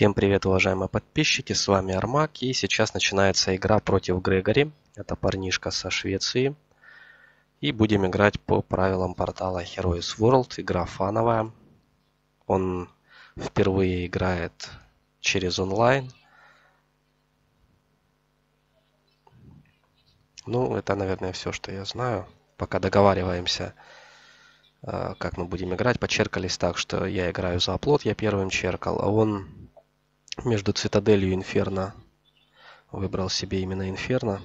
Всем привет, уважаемые подписчики, с вами Армак, и сейчас начинается игра против Грегори. Это парнишка со Швеции. И будем играть по правилам портала Heroes World, игра фановая. Он впервые играет через онлайн. Ну, это, наверное, все, что я знаю. Пока договариваемся, э, как мы будем играть. Почеркались так, что я играю за оплот, я первым черкал, а он между Цитаделью и Инферно. Выбрал себе именно Инферно.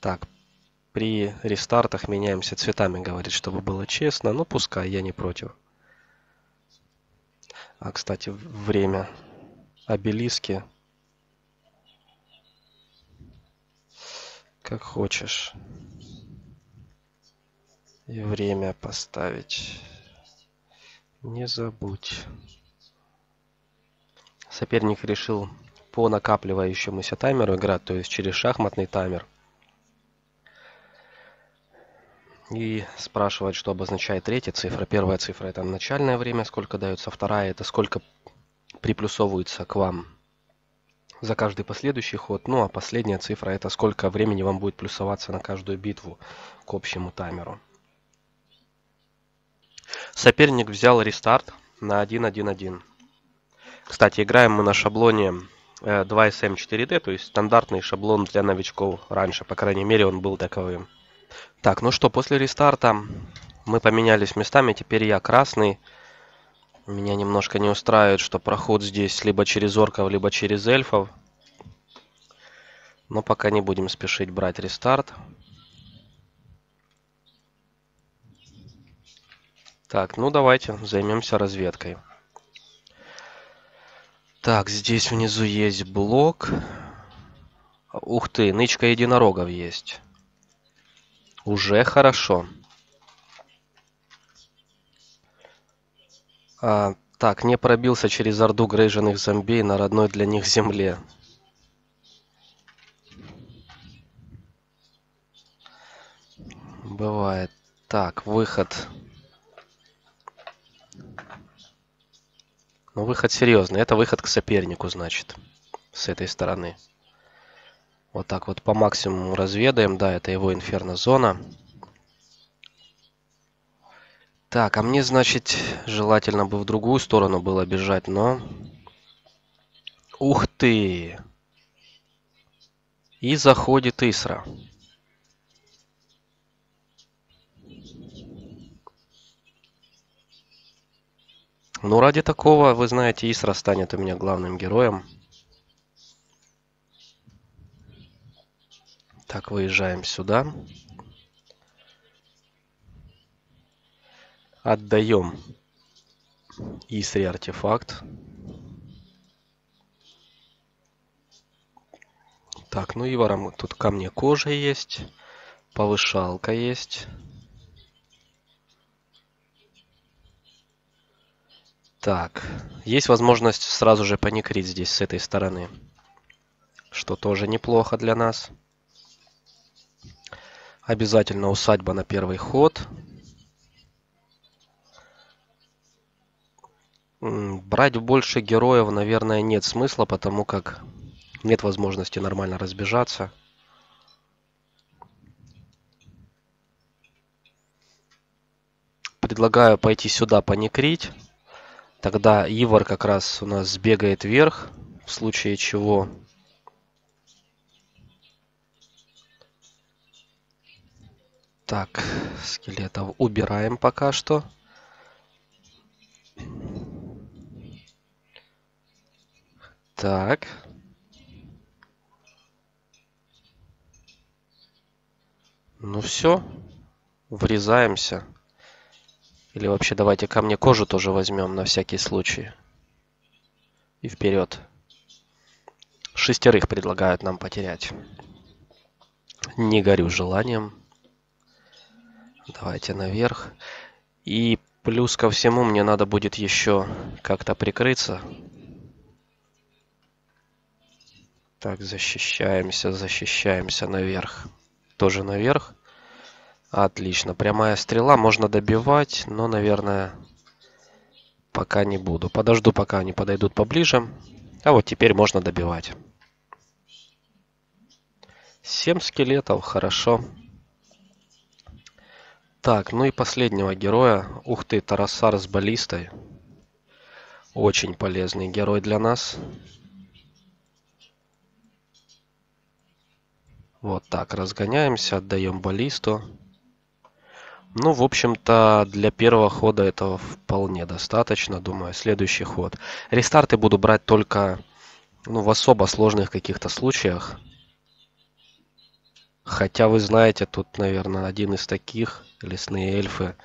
Так, при рестартах меняемся цветами, говорит, чтобы было честно. Ну, пускай, я не против. А, кстати, время обелиски. Как хочешь. И время поставить. Не забудь. Соперник решил по накапливающемуся таймеру играть, то есть через шахматный таймер. И спрашивает, что обозначает третья цифра. Первая цифра это начальное время, сколько дается. Вторая это сколько приплюсовывается к вам за каждый последующий ход. Ну а последняя цифра это сколько времени вам будет плюсоваться на каждую битву к общему таймеру. Соперник взял рестарт на 1-1-1. Кстати, играем мы на шаблоне 2SM4D, э, то есть стандартный шаблон для новичков раньше, по крайней мере он был таковым. Так, ну что, после рестарта мы поменялись местами, теперь я красный. Меня немножко не устраивает, что проход здесь либо через орков, либо через эльфов. Но пока не будем спешить брать рестарт. Так, ну давайте займемся разведкой. Так, здесь внизу есть блок. Ух ты, нычка единорогов есть. Уже хорошо. А, так, не пробился через орду грейженных зомби на родной для них земле. Бывает. Так, выход. Ну, выход серьезный. Это выход к сопернику, значит, с этой стороны. Вот так вот по максимуму разведаем. Да, это его инферно-зона. Так, а мне, значит, желательно бы в другую сторону было бежать, но... Ух ты! И заходит Исра. Ну, ради такого, вы знаете, Исра станет у меня главным героем. Так, выезжаем сюда. Отдаем Исре артефакт. Так, ну и тут ко мне кожа есть, повышалка есть. Так, есть возможность сразу же паникрить здесь с этой стороны. Что тоже неплохо для нас. Обязательно усадьба на первый ход. Брать больше героев, наверное, нет смысла, потому как нет возможности нормально разбежаться. Предлагаю пойти сюда паникрить. Тогда Ивар как раз у нас сбегает вверх, в случае чего Так, скелетов убираем пока что. Так. Ну все, врезаемся. Или вообще давайте ко мне кожу тоже возьмем на всякий случай. И вперед. Шестерых предлагают нам потерять. Не горю желанием. Давайте наверх. И плюс ко всему мне надо будет еще как-то прикрыться. Так, защищаемся, защищаемся наверх. Тоже наверх. Отлично. Прямая стрела. Можно добивать, но, наверное, пока не буду. Подожду, пока они подойдут поближе. А вот теперь можно добивать. Семь скелетов. Хорошо. Так, ну и последнего героя. Ух ты, Тарасар с баллистой. Очень полезный герой для нас. Вот так, разгоняемся, отдаем баллисту. Ну, в общем-то, для первого хода этого вполне достаточно, думаю. Следующий ход. Рестарты буду брать только ну, в особо сложных каких-то случаях. Хотя вы знаете, тут, наверное, один из таких, лесные эльфы.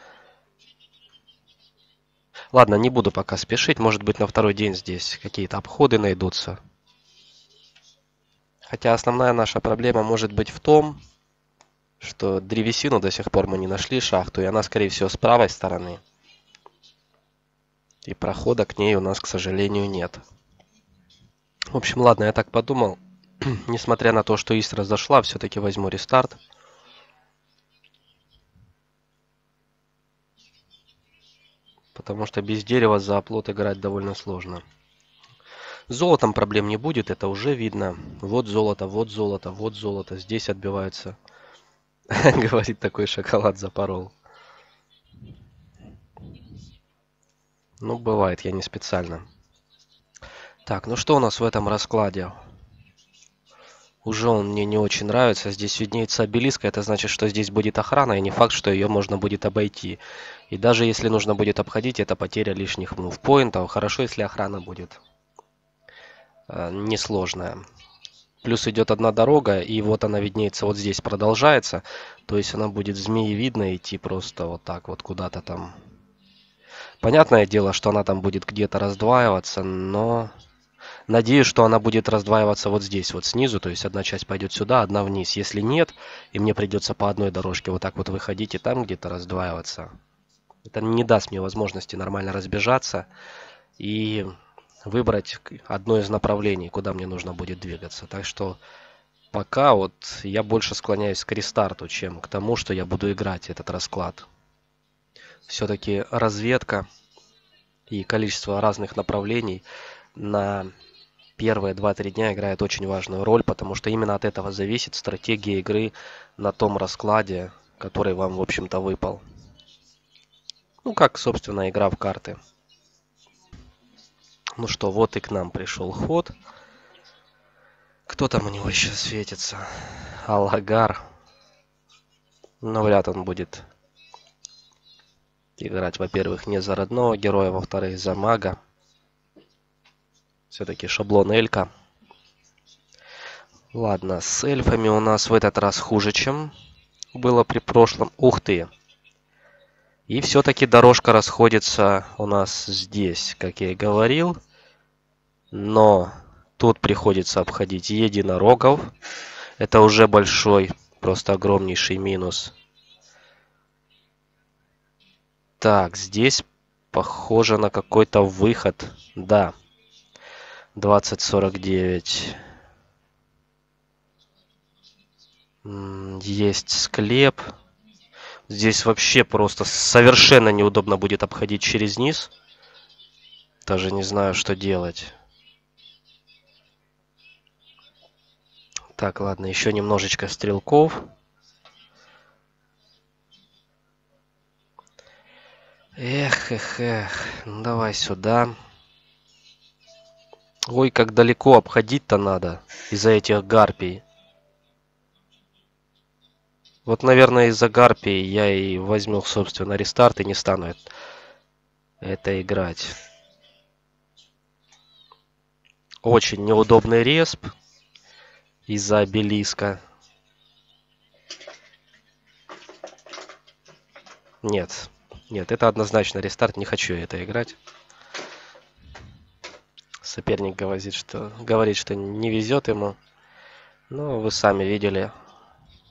Ладно, не буду пока спешить. Может быть, на второй день здесь какие-то обходы найдутся. Хотя основная наша проблема может быть в том, что древесину до сих пор мы не нашли шахту, и она, скорее всего, с правой стороны. И прохода к ней у нас, к сожалению, нет. В общем, ладно, я так подумал. Несмотря на то, что Истра зашла, все-таки возьму рестарт. Потому что без дерева за оплот играть довольно сложно. Золотом проблем не будет, это уже видно. Вот золото, вот золото, вот золото. Здесь отбивается Говорит, такой шоколад запорол. Ну, бывает, я не специально. Так, ну что у нас в этом раскладе? Уже он мне не очень нравится. Здесь виднеется обелиска. Это значит, что здесь будет охрана, и не факт, что ее можно будет обойти. И даже если нужно будет обходить, это потеря лишних мувпоинтов. Хорошо, если охрана будет э, несложная. Плюс идет одна дорога, и вот она виднеется вот здесь, продолжается. То есть она будет змеевидно идти просто вот так вот куда-то там. Понятное дело, что она там будет где-то раздваиваться, но... Надеюсь, что она будет раздваиваться вот здесь, вот снизу. То есть одна часть пойдет сюда, одна вниз. Если нет, и мне придется по одной дорожке вот так вот выходить и там где-то раздваиваться. Это не даст мне возможности нормально разбежаться. И выбрать одно из направлений, куда мне нужно будет двигаться. Так что пока вот я больше склоняюсь к рестарту, чем к тому, что я буду играть этот расклад. Все-таки разведка и количество разных направлений на первые 2-3 дня играет очень важную роль, потому что именно от этого зависит стратегия игры на том раскладе, который вам, в общем-то, выпал. Ну, как, собственно, игра в карты. Ну что, вот и к нам пришел ход. Кто там у него еще светится? Аллагар. Ну, вряд он будет играть, во-первых, не за родного героя, во-вторых, за мага. Все-таки шаблон Элька. Ладно, с эльфами у нас в этот раз хуже, чем было при прошлом. Ух ты! И все-таки дорожка расходится у нас здесь, как я и говорил. Но тут приходится обходить единорогов. Это уже большой, просто огромнейший минус. Так, здесь похоже на какой-то выход. Да. 2049. Есть склеп. Здесь вообще просто совершенно неудобно будет обходить через низ. Даже не знаю, что делать. Так, ладно, еще немножечко стрелков. Эх, эх, эх. Ну, давай сюда. Ой, как далеко обходить-то надо из-за этих гарпий. Вот, наверное, из-за гарпии я и возьму, собственно, рестарт и не стану это, играть. Очень неудобный респ из-за обелиска. Нет, нет, это однозначно рестарт, не хочу это играть. Соперник говорит, что, говорит, что не везет ему. Но вы сами видели,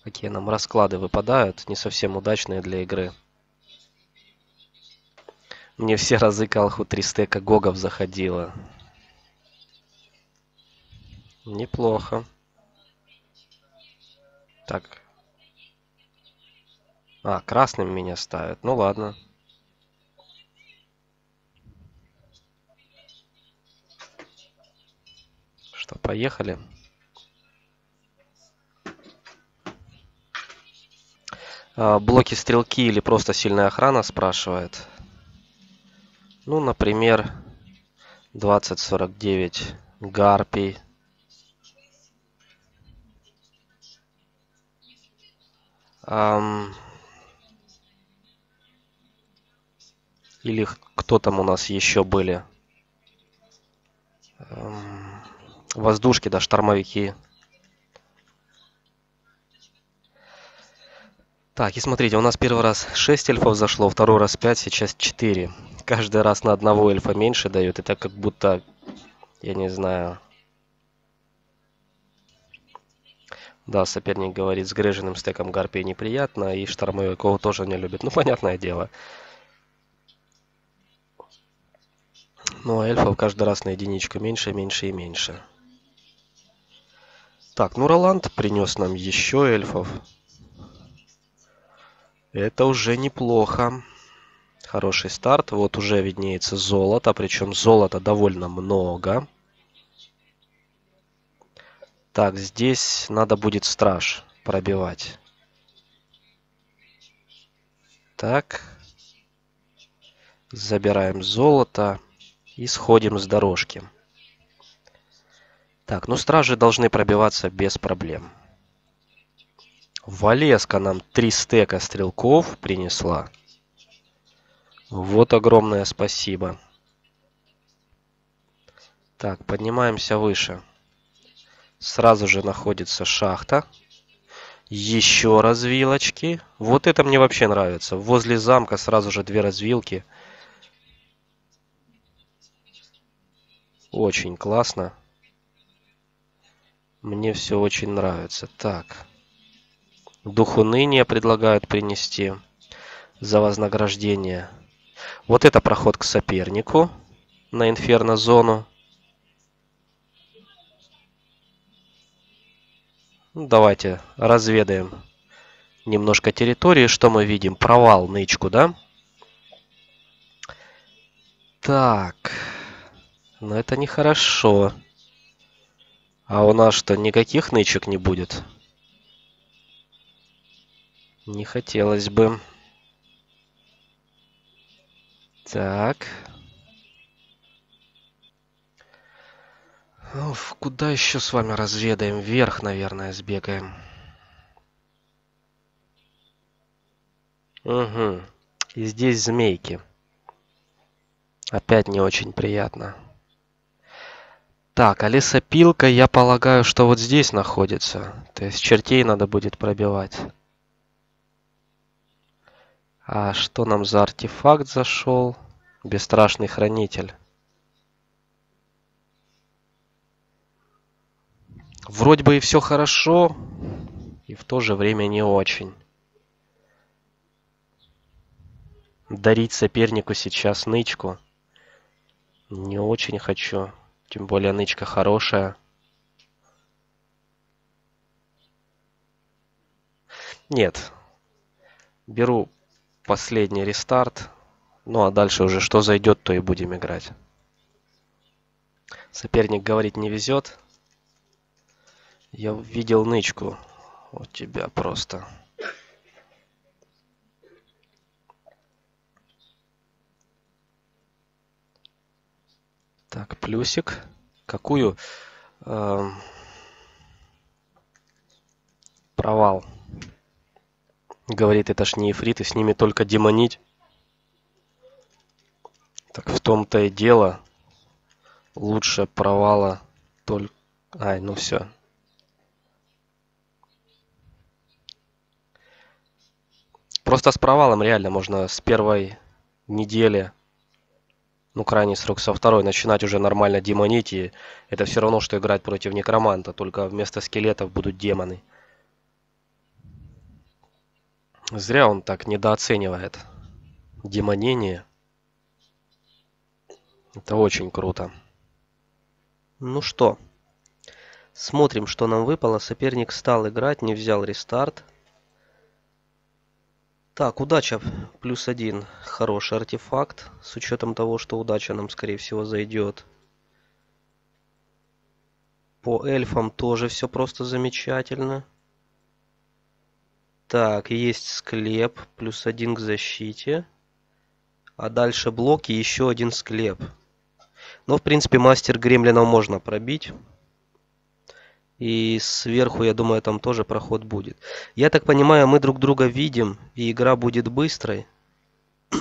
Какие нам расклады выпадают, не совсем удачные для игры. Мне все разы Калху 3 стека Гогов заходило. Неплохо. Так. А, красным меня ставят. Ну ладно. Что, поехали? А, блоки стрелки или просто сильная охрана спрашивает. Ну, например, 2049 гарпий. Um, или кто там у нас еще были? Um, воздушки, да, штормовики. Так, и смотрите, у нас первый раз 6 эльфов зашло, второй раз 5, сейчас 4. Каждый раз на одного эльфа меньше дает. Это как будто, я не знаю... Да, соперник говорит, с греженным стеком гарпии неприятно, и штормовиков тоже не любит. Ну, понятное дело. Ну, а эльфов каждый раз на единичку меньше, меньше и меньше. Так, ну Роланд принес нам еще эльфов. Это уже неплохо. Хороший старт. Вот уже виднеется золото, причем золота довольно много. Так, здесь надо будет страж пробивать. Так. Забираем золото и сходим с дорожки. Так, ну стражи должны пробиваться без проблем. Валеска нам три стека стрелков принесла. Вот огромное спасибо. Так, поднимаемся выше. Сразу же находится шахта. Еще развилочки. Вот это мне вообще нравится. Возле замка сразу же две развилки. Очень классно. Мне все очень нравится. Так. Дух уныния предлагают принести за вознаграждение. Вот это проход к сопернику на инферно-зону. Ну, давайте разведаем немножко территории. Что мы видим? Провал, нычку, да? Так. Но это нехорошо. А у нас что, никаких нычек не будет? Не хотелось бы. Так. Уф, куда еще с вами разведаем? Вверх, наверное, сбегаем. Угу. И здесь змейки. Опять не очень приятно. Так, а лесопилка, я полагаю, что вот здесь находится. То есть чертей надо будет пробивать. А что нам за артефакт зашел? Бесстрашный хранитель. Вроде бы и все хорошо, и в то же время не очень. Дарить сопернику сейчас нычку не очень хочу. Тем более нычка хорошая. Нет. Беру последний рестарт. Ну а дальше уже что зайдет, то и будем играть. Соперник говорит не везет. Я видел нычку у тебя просто. Так, плюсик. Какую? Э, провал. Говорит, это ж не ифрит, и с ними только демонить. Так в том-то и дело. Лучше провала только... Ай, ну все. Просто с провалом реально можно с первой недели, ну крайний срок со второй, начинать уже нормально демонить. И это все равно, что играть против некроманта, только вместо скелетов будут демоны. Зря он так недооценивает демонение. Это очень круто. Ну что, смотрим, что нам выпало. Соперник стал играть, не взял рестарт. Так, удача плюс один. Хороший артефакт. С учетом того, что удача нам, скорее всего, зайдет. По эльфам тоже все просто замечательно. Так, есть склеп. Плюс один к защите. А дальше блоки еще один склеп. Но, в принципе, мастер гремлинов можно пробить. И сверху, я думаю, там тоже проход будет. Я так понимаю, мы друг друга видим, и игра будет быстрой.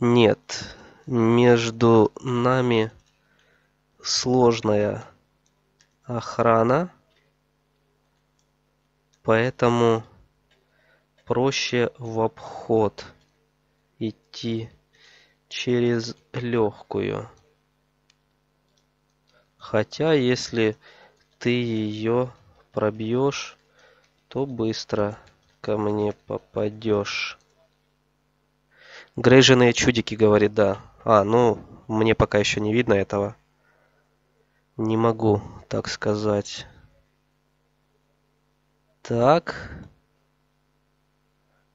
Нет, между нами сложная охрана. Поэтому проще в обход идти через легкую. Хотя, если ты ее пробьешь, то быстро ко мне попадешь. Грейженые чудики говорит, да. А, ну, мне пока еще не видно этого. Не могу так сказать. Так.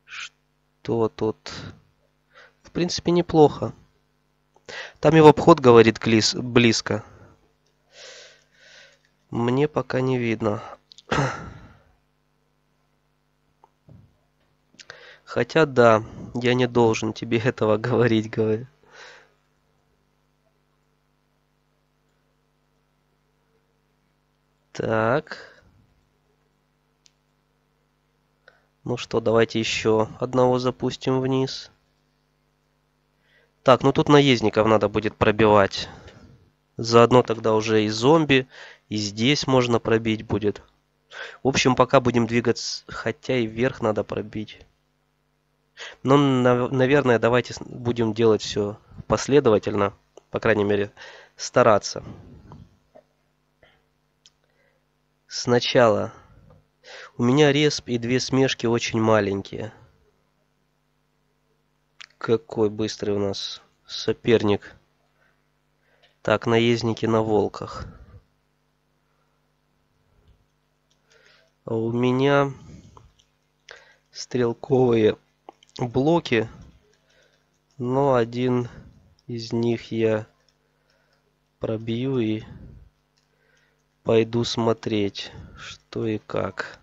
Что тут? В принципе, неплохо. Там его обход, говорит Глис, близко. Мне пока не видно. Хотя да, я не должен тебе этого говорить, говорит. Так. Ну что, давайте еще одного запустим вниз. Так, ну тут наездников надо будет пробивать. Заодно тогда уже и зомби, и здесь можно пробить будет. В общем, пока будем двигаться, хотя и вверх надо пробить. Но, наверное, давайте будем делать все последовательно. По крайней мере, стараться. Сначала. У меня респ и две смешки очень маленькие. Какой быстрый у нас соперник. Так, наездники на волках. А у меня стрелковые блоки, но один из них я пробью и пойду смотреть, и как.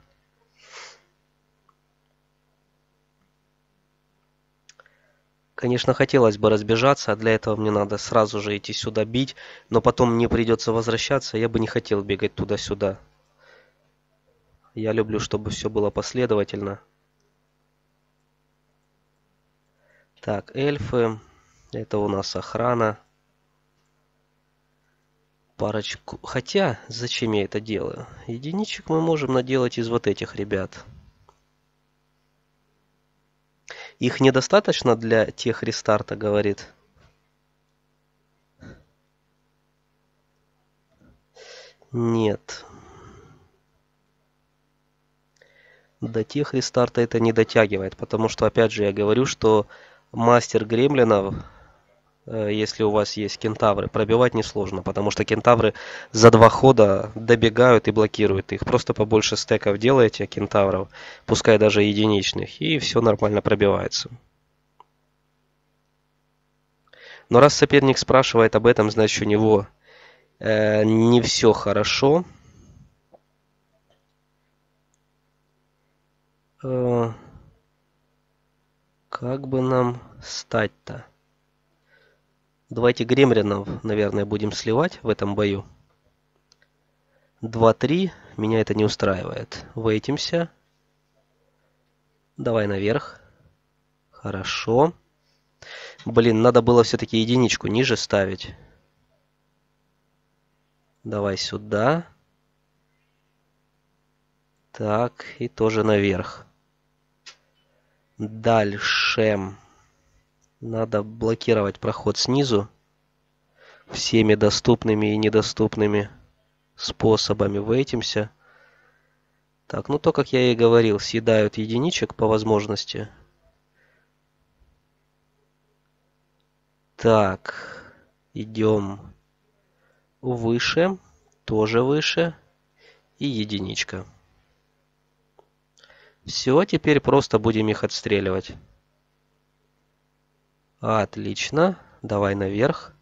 Конечно, хотелось бы разбежаться, а для этого мне надо сразу же идти сюда бить, но потом мне придется возвращаться, я бы не хотел бегать туда-сюда. Я люблю, чтобы все было последовательно. Так, эльфы. Это у нас охрана. Парочку. Хотя, зачем я это делаю? Единичек мы можем наделать из вот этих ребят. Их недостаточно для тех рестарта, говорит. Нет. до тех рестарта это не дотягивает, потому что, опять же, я говорю, что мастер гремлинов, если у вас есть кентавры, пробивать несложно, потому что кентавры за два хода добегают и блокируют их. Просто побольше стеков делаете кентавров, пускай даже единичных, и все нормально пробивается. Но раз соперник спрашивает об этом, значит у него э, не все хорошо. Э, как бы нам стать-то? Давайте гремлинов, наверное, будем сливать в этом бою. 2-3. Меня это не устраивает. Вейтимся. Давай наверх. Хорошо. Блин, надо было все-таки единичку ниже ставить. Давай сюда. Так, и тоже наверх. Дальше. Надо блокировать проход снизу. Всеми доступными и недоступными способами вейтимся. Так, ну то, как я и говорил, съедают единичек по возможности. Так, идем выше, тоже выше и единичка. Все, теперь просто будем их отстреливать. Отлично. Давай наверх.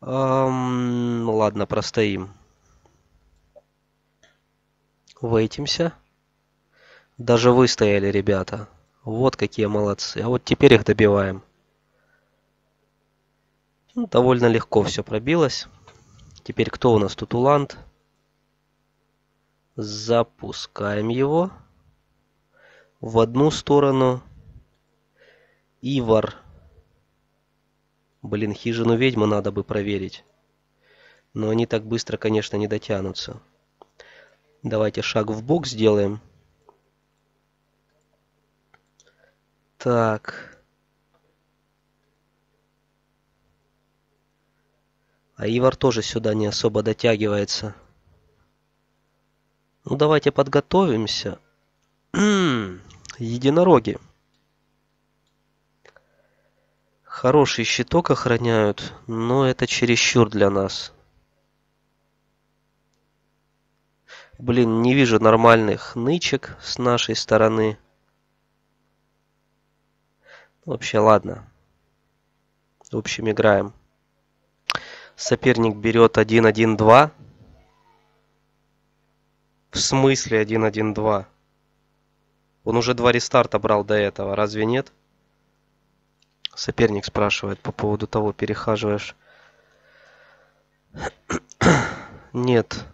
Эм, ладно, простоим. Вейтимся. Даже выстояли, ребята. Вот какие молодцы. А вот теперь их добиваем. Ну, довольно легко все пробилось. Теперь кто у нас тут уланд? Запускаем его. В одну сторону. Ивар. Блин, хижину ведьмы надо бы проверить. Но они так быстро, конечно, не дотянутся. Давайте шаг в бок сделаем. Так. А Ивар тоже сюда не особо дотягивается. Ну, давайте подготовимся. Единороги. Хороший щиток охраняют, но это чересчур для нас. Блин, не вижу нормальных нычек с нашей стороны. Вообще, ладно. В общем, играем. Соперник берет 1-1-2. В смысле 1-1-2? Он уже два рестарта брал до этого, разве нет? Соперник спрашивает по поводу того, перехаживаешь. Нет.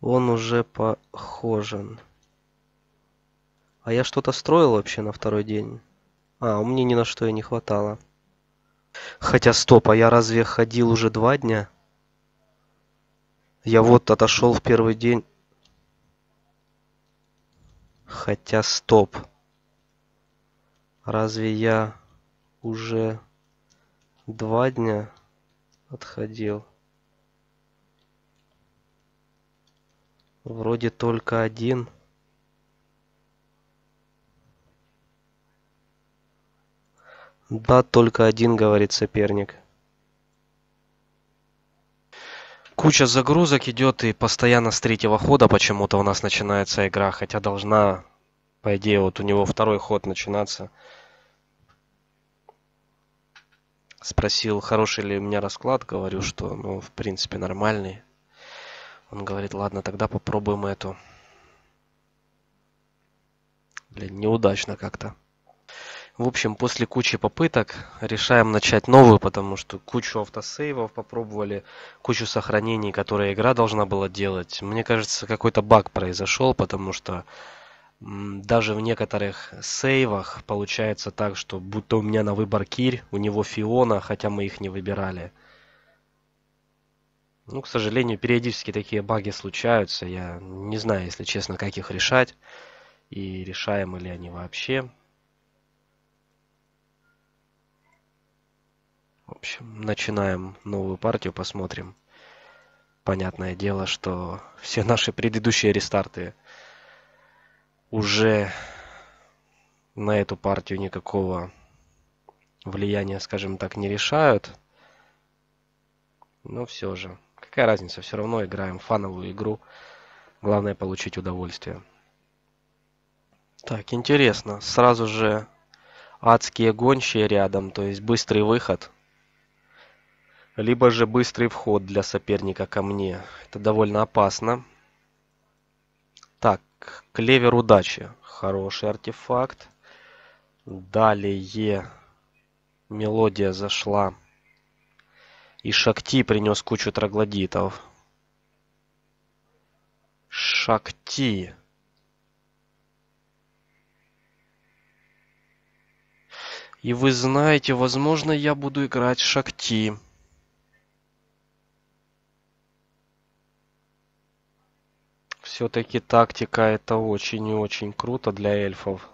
Он уже похожен. А я что-то строил вообще на второй день? А, у меня ни на что и не хватало. Хотя стоп, а я разве ходил уже два дня? Я вот отошел в первый день. Хотя стоп. Разве я уже два дня отходил? Вроде только один. Да, только один, говорит соперник. Куча загрузок идет и постоянно с третьего хода почему-то у нас начинается игра, хотя должна, по идее, вот у него второй ход начинаться. Спросил, хороший ли у меня расклад, говорю, что, ну, в принципе, нормальный. Он говорит, ладно, тогда попробуем эту. Блин, неудачно как-то. В общем, после кучи попыток решаем начать новую, потому что кучу автосейвов попробовали, кучу сохранений, которые игра должна была делать. Мне кажется, какой-то баг произошел, потому что даже в некоторых сейвах получается так, что будто у меня на выбор Кирь, у него Фиона, хотя мы их не выбирали. Ну, к сожалению, периодически такие баги случаются. Я не знаю, если честно, как их решать. И решаемы ли они вообще. В общем, начинаем новую партию, посмотрим. Понятное дело, что все наши предыдущие рестарты уже на эту партию никакого влияния, скажем так, не решают. Но все же, какая разница, все равно играем фановую игру. Главное получить удовольствие. Так, интересно, сразу же адские гончие рядом, то есть быстрый выход – либо же быстрый вход для соперника ко мне. Это довольно опасно. Так, клевер удачи. Хороший артефакт. Далее мелодия зашла. И Шакти принес кучу троглодитов. Шакти. И вы знаете, возможно, я буду играть Шакти. Все-таки тактика это очень и очень круто для эльфов.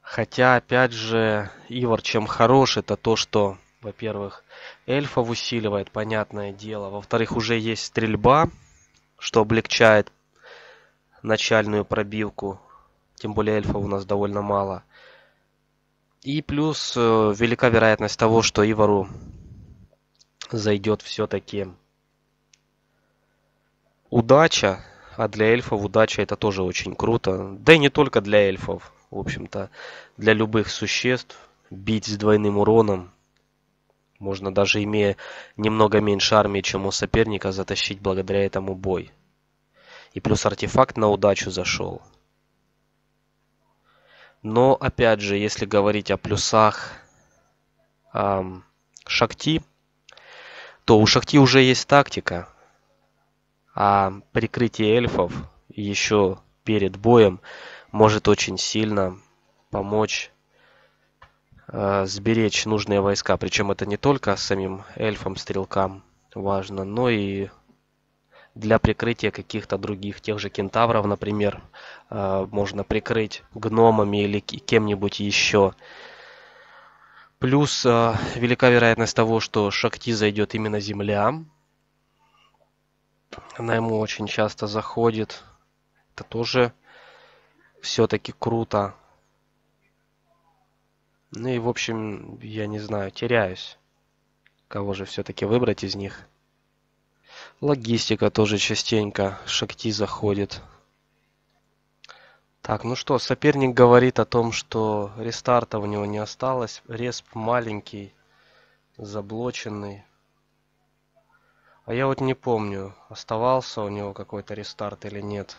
Хотя, опять же, Ивар чем хорош, это то, что, во-первых, эльфов усиливает, понятное дело. Во-вторых, уже есть стрельба, что облегчает начальную пробивку. Тем более эльфов у нас довольно мало. И плюс э, велика вероятность того, что Ивару зайдет все-таки удача, а для эльфов удача это тоже очень круто. Да и не только для эльфов, в общем-то, для любых существ бить с двойным уроном. Можно даже имея немного меньше армии, чем у соперника, затащить благодаря этому бой. И плюс артефакт на удачу зашел. Но опять же, если говорить о плюсах эм, Шакти, то у Шахти уже есть тактика, а прикрытие эльфов еще перед боем может очень сильно помочь э, сберечь нужные войска. Причем это не только самим эльфам, стрелкам важно, но и для прикрытия каких-то других, тех же кентавров, например, э, можно прикрыть гномами или кем-нибудь еще. Плюс э, велика вероятность того, что Шакти зайдет именно Земля. Она ему очень часто заходит. Это тоже все-таки круто. Ну и в общем, я не знаю, теряюсь. Кого же все-таки выбрать из них? Логистика тоже частенько Шакти заходит. Так, ну что, соперник говорит о том, что рестарта у него не осталось. Респ маленький, заблоченный. А я вот не помню, оставался у него какой-то рестарт или нет.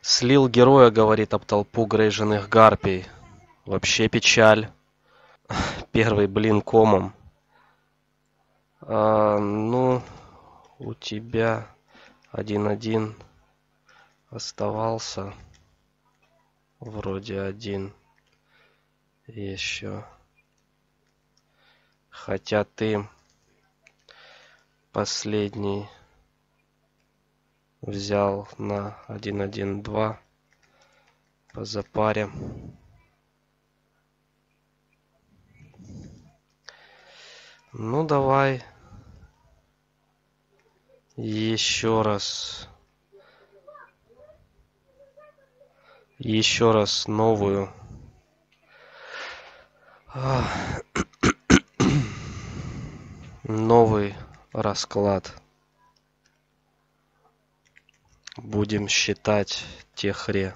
Слил героя, говорит об толпу грейженных гарпий. Вообще печаль. Первый блин комом. А, ну, у тебя один-один оставался вроде один еще. Хотя ты последний взял на 1.1.2 по запаре. Ну давай еще раз. Еще раз новую. Новый расклад будем считать техре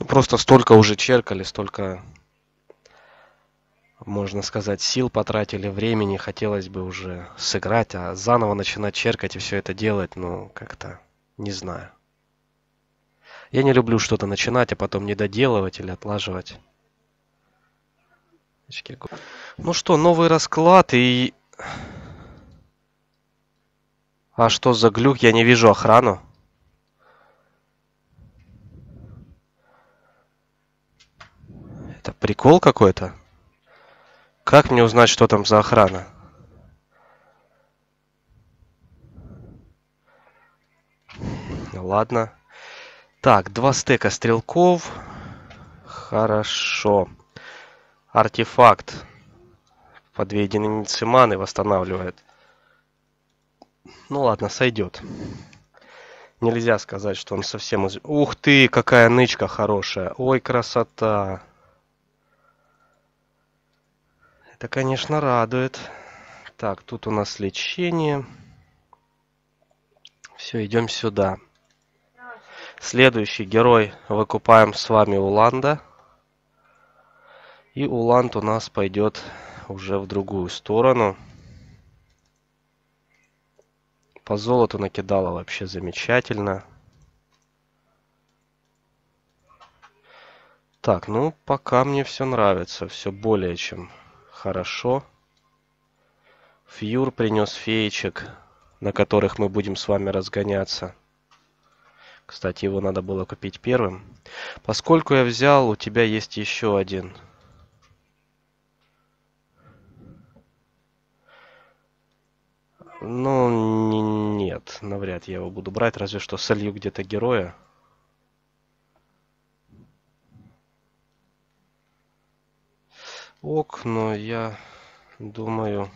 ну, просто столько уже черкали столько можно сказать, сил потратили, времени, хотелось бы уже сыграть, а заново начинать черкать и все это делать, ну, как-то, не знаю. Я не люблю что-то начинать, а потом не доделывать или отлаживать. Ну что, новый расклад и... А что за глюк? Я не вижу охрану. Это прикол какой-то? Как мне узнать, что там за охрана? Ладно. Так, два стека стрелков. Хорошо. Артефакт. По две единицы маны восстанавливает. Ну ладно, сойдет. Нельзя сказать, что он совсем... Из... Ух ты, какая нычка хорошая. Ой, красота. Это, конечно, радует. Так, тут у нас лечение. Все, идем сюда. Следующий герой выкупаем с вами Уланда. И Уланд у нас пойдет уже в другую сторону. По золоту накидала вообще замечательно. Так, ну пока мне все нравится. Все более чем Хорошо. Фьюр принес феечек, на которых мы будем с вами разгоняться. Кстати, его надо было купить первым. Поскольку я взял, у тебя есть еще один. Ну, нет, навряд я его буду брать, разве что солью где-то героя. ок, но я думаю,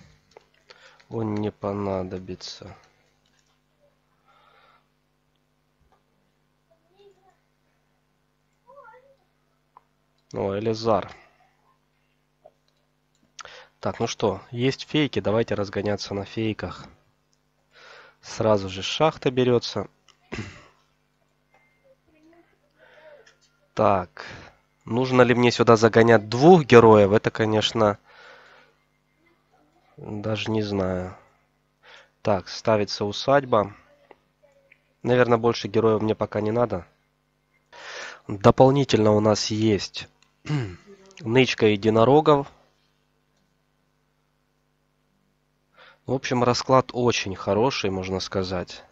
он не понадобится. О, Элизар. Так, ну что, есть фейки, давайте разгоняться на фейках. Сразу же шахта берется. Так, нужно ли мне сюда загонять двух героев? Это, конечно, даже не знаю. Так, ставится усадьба. Наверное, больше героев мне пока не надо. Дополнительно у нас есть нычка единорогов. В общем, расклад очень хороший, можно сказать.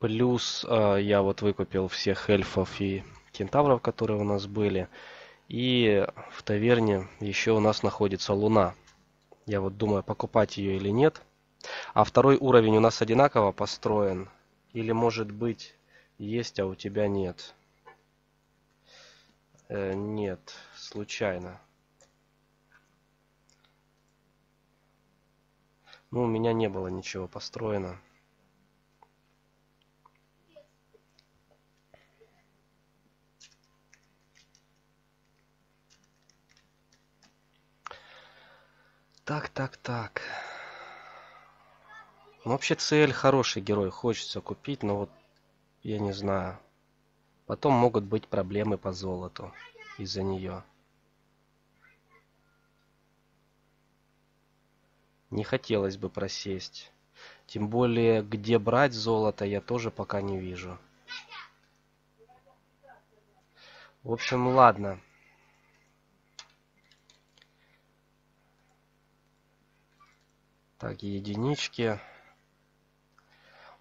Плюс э, я вот выкупил всех эльфов и кентавров, которые у нас были. И в таверне еще у нас находится луна. Я вот думаю, покупать ее или нет. А второй уровень у нас одинаково построен. Или может быть есть, а у тебя нет. Э, нет, случайно. Ну, у меня не было ничего построено. Так, так, так. Ну, вообще цель хороший герой, хочется купить, но вот я не знаю. Потом могут быть проблемы по золоту из-за нее. Не хотелось бы просесть. Тем более, где брать золото, я тоже пока не вижу. В общем, ладно. Так, единички.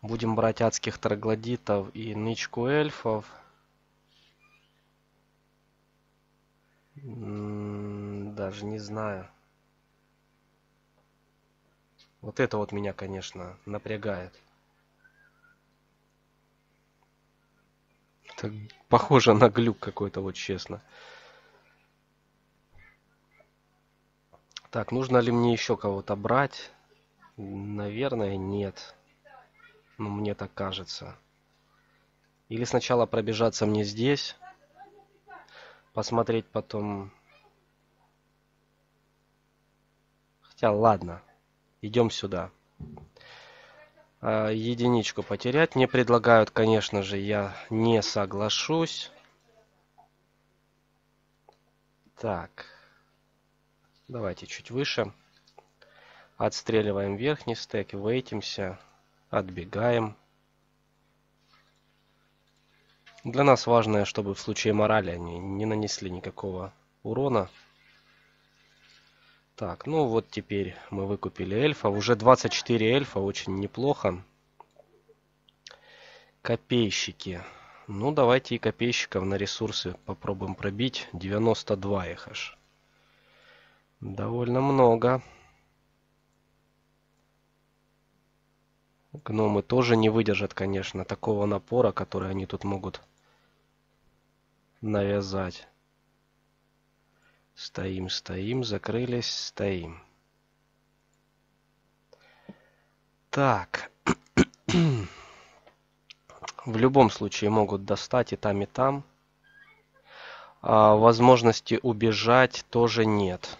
Будем брать адских троглодитов и нычку эльфов. Даже не знаю. Вот это вот меня, конечно, напрягает. Это похоже на глюк какой-то, вот честно. Так, нужно ли мне еще кого-то брать? Наверное, нет. Ну, мне так кажется. Или сначала пробежаться мне здесь. Посмотреть потом... Хотя, ладно. Идем сюда. А, единичку потерять. Мне предлагают, конечно же, я не соглашусь. Так. Давайте чуть выше. Отстреливаем верхний стек, вейтимся, отбегаем. Для нас важно, чтобы в случае морали они не нанесли никакого урона. Так, ну вот теперь мы выкупили эльфа. Уже 24 эльфа, очень неплохо. Копейщики. Ну, давайте и копейщиков на ресурсы попробуем пробить. 92 их аж. Довольно много. Гномы тоже не выдержат, конечно, такого напора, который они тут могут навязать. Стоим, стоим, закрылись, стоим. Так. В любом случае могут достать и там, и там. А возможности убежать тоже нет.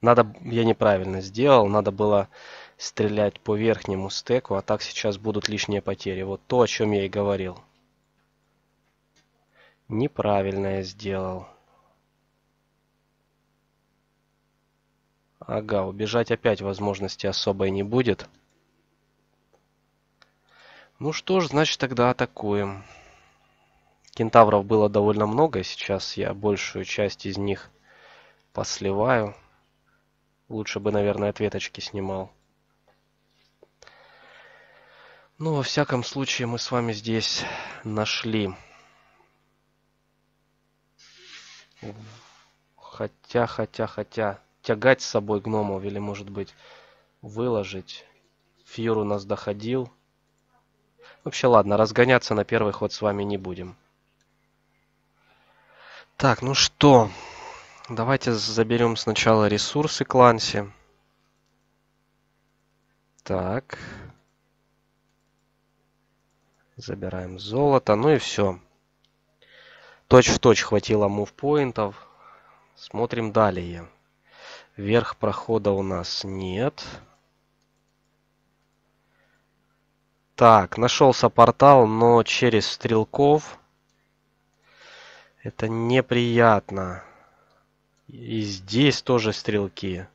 Надо, я неправильно сделал, надо было стрелять по верхнему стеку, а так сейчас будут лишние потери. Вот то, о чем я и говорил. Неправильно я сделал. Ага, убежать опять возможности особой не будет. Ну что ж, значит тогда атакуем. Кентавров было довольно много, сейчас я большую часть из них посливаю. Лучше бы, наверное, ответочки снимал. Ну, во всяком случае, мы с вами здесь нашли. Хотя, хотя, хотя тягать с собой гномов или, может быть, выложить. Фьюр у нас доходил. Вообще, ладно, разгоняться на первый ход с вами не будем. Так, ну что, давайте заберем сначала ресурсы Кланси. Так. Забираем золото, ну и все. Точь в точь хватило мувпоинтов. Смотрим далее. Верх прохода у нас нет. Так, нашелся портал, но через стрелков. Это неприятно. И здесь тоже стрелки.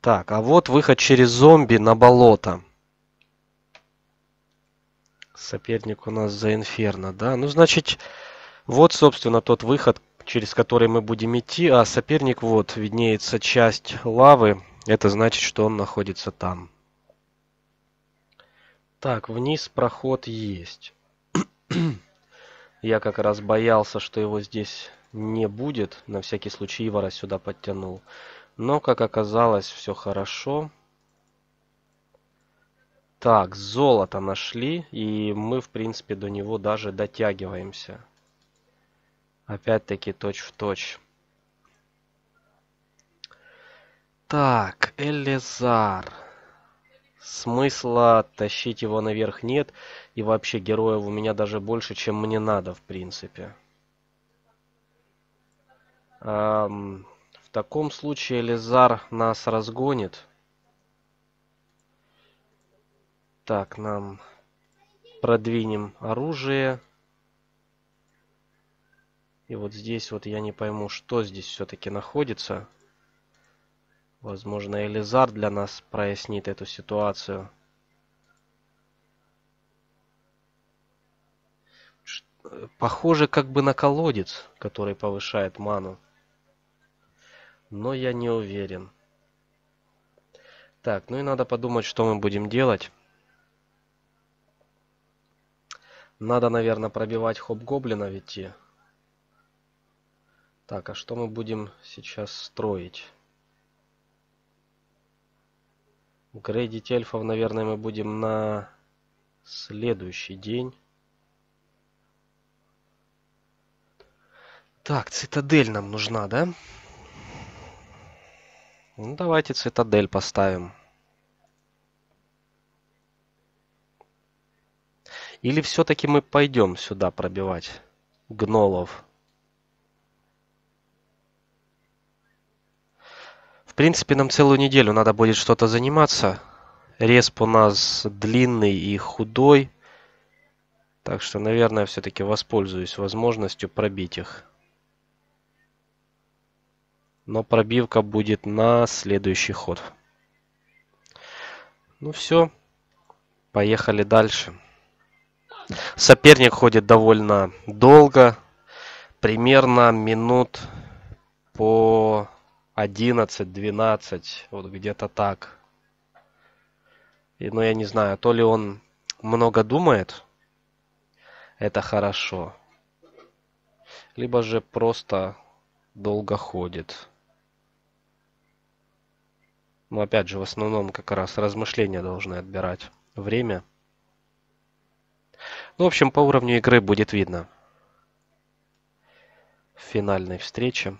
Так, а вот выход через зомби на болото. Соперник у нас за инферно, да? Ну, значит, вот, собственно, тот выход, через который мы будем идти. А соперник, вот, виднеется часть лавы. Это значит, что он находится там. Так, вниз проход есть. Я как раз боялся, что его здесь не будет. На всякий случай Ивара сюда подтянул. Но, как оказалось, все хорошо. Так, золото нашли, и мы, в принципе, до него даже дотягиваемся. Опять-таки, точь в точь. Так, Элизар. Смысла тащить его наверх нет. И вообще героев у меня даже больше, чем мне надо, в принципе. Эм, в таком случае Лизар нас разгонит. Так, нам продвинем оружие. И вот здесь вот я не пойму, что здесь все-таки находится. Возможно, Элизар для нас прояснит эту ситуацию. Похоже как бы на колодец, который повышает ману но я не уверен. Так, ну и надо подумать, что мы будем делать. Надо, наверное, пробивать хоп-гоблина идти. Так, а что мы будем сейчас строить? Грейдить эльфов, наверное, мы будем на следующий день. Так, цитадель нам нужна, да? Ну, давайте цитадель поставим. Или все-таки мы пойдем сюда пробивать гнолов? В принципе, нам целую неделю надо будет что-то заниматься. Респ у нас длинный и худой. Так что, наверное, все-таки воспользуюсь возможностью пробить их но пробивка будет на следующий ход. Ну все, поехали дальше. Соперник ходит довольно долго, примерно минут по 11-12, вот где-то так. И, ну, я не знаю, то ли он много думает, это хорошо, либо же просто долго ходит. Но опять же, в основном как раз размышления должны отбирать время. Ну, в общем, по уровню игры будет видно. В финальной встрече.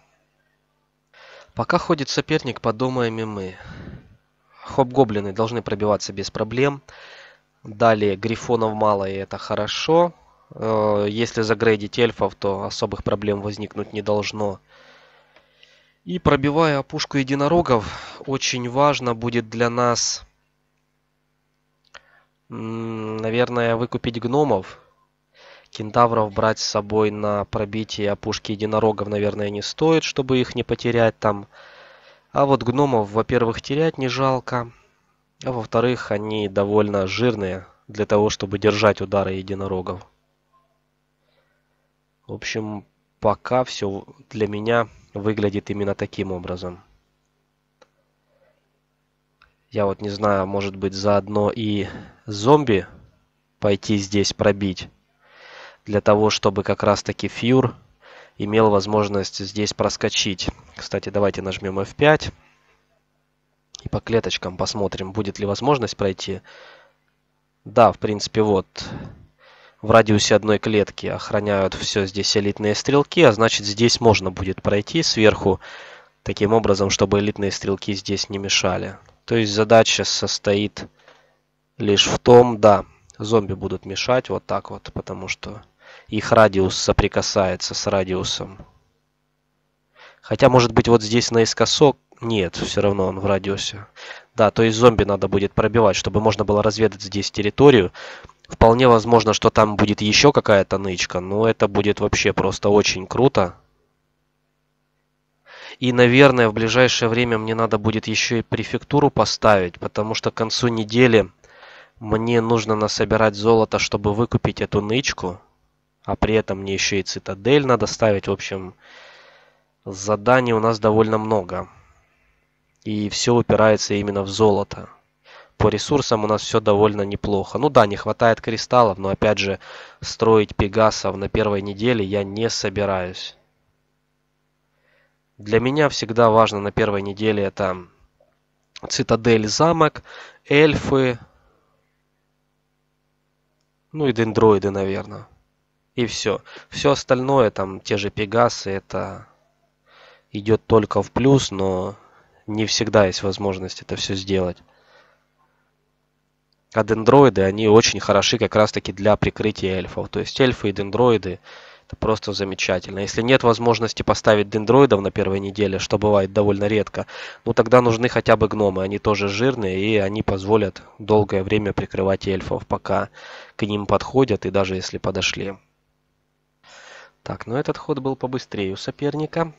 Пока ходит соперник, подумаем и мы. Хоп-гоблины должны пробиваться без проблем. Далее грифонов мало, и это хорошо. Э, если загрейдить эльфов, то особых проблем возникнуть не должно. И пробивая опушку единорогов, очень важно будет для нас, наверное, выкупить гномов. Кентавров брать с собой на пробитие опушки единорогов, наверное, не стоит, чтобы их не потерять там. А вот гномов, во-первых, терять не жалко. А во-вторых, они довольно жирные для того, чтобы держать удары единорогов. В общем, пока все для меня выглядит именно таким образом. Я вот не знаю, может быть заодно и зомби пойти здесь пробить. Для того, чтобы как раз таки фьюр имел возможность здесь проскочить. Кстати, давайте нажмем F5. И по клеточкам посмотрим, будет ли возможность пройти. Да, в принципе, вот в радиусе одной клетки охраняют все здесь элитные стрелки, а значит здесь можно будет пройти сверху таким образом, чтобы элитные стрелки здесь не мешали. То есть задача состоит лишь в том, да, зомби будут мешать вот так вот, потому что их радиус соприкасается с радиусом Хотя, может быть, вот здесь наискосок... Нет, все равно он в радиусе. Да, то есть зомби надо будет пробивать, чтобы можно было разведать здесь территорию. Вполне возможно, что там будет еще какая-то нычка, но это будет вообще просто очень круто. И, наверное, в ближайшее время мне надо будет еще и префектуру поставить, потому что к концу недели мне нужно насобирать золото, чтобы выкупить эту нычку. А при этом мне еще и цитадель надо ставить. В общем, заданий у нас довольно много. И все упирается именно в золото. По ресурсам у нас все довольно неплохо. Ну да, не хватает кристаллов, но опять же, строить пегасов на первой неделе я не собираюсь. Для меня всегда важно на первой неделе это цитадель, замок, эльфы, ну и дендроиды, наверное. И все. Все остальное, там те же пегасы, это идет только в плюс, но не всегда есть возможность это все сделать. А дендроиды, они очень хороши как раз таки для прикрытия эльфов. То есть эльфы и дендроиды это просто замечательно. Если нет возможности поставить дендроидов на первой неделе, что бывает довольно редко, ну тогда нужны хотя бы гномы. Они тоже жирные и они позволят долгое время прикрывать эльфов, пока к ним подходят и даже если подошли. Так, ну этот ход был побыстрее у соперника.